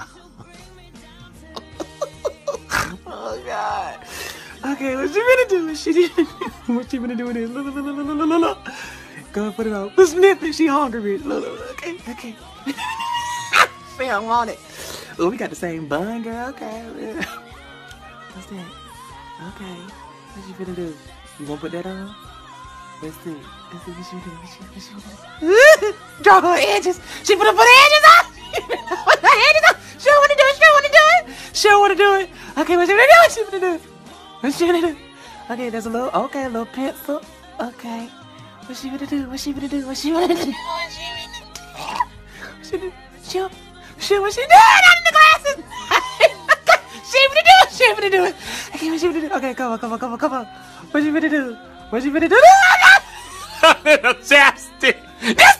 oh God. Okay, what she gonna do? What she gonna? What she gonna do with it? Look, look, look, look, look, look, look. Go put it on. Let's sniff it. She hungry. Look, look, look. Okay, okay. she don't want it. Oh, we got the same bun, girl. Okay. What's that? Okay. What you finna do? You wanna put that on? Let's see. Let's see what she do. What she, what she do. Draw her edges. She put her edges on. She don't wanna do it. Okay, what she finna do? What she finna do? What she finna do? Okay, there's a little, okay, a little pencil. Okay. What she finna do? What she finna do? What she finna do? What she finna do? She do? She, she, what she doing? Not in the glasses. she finna do it. She finna do it. Okay, what she finna do? Okay, come on, come on, come on, come on. What she finna do? What she finna do? No, no, no. chapstick. This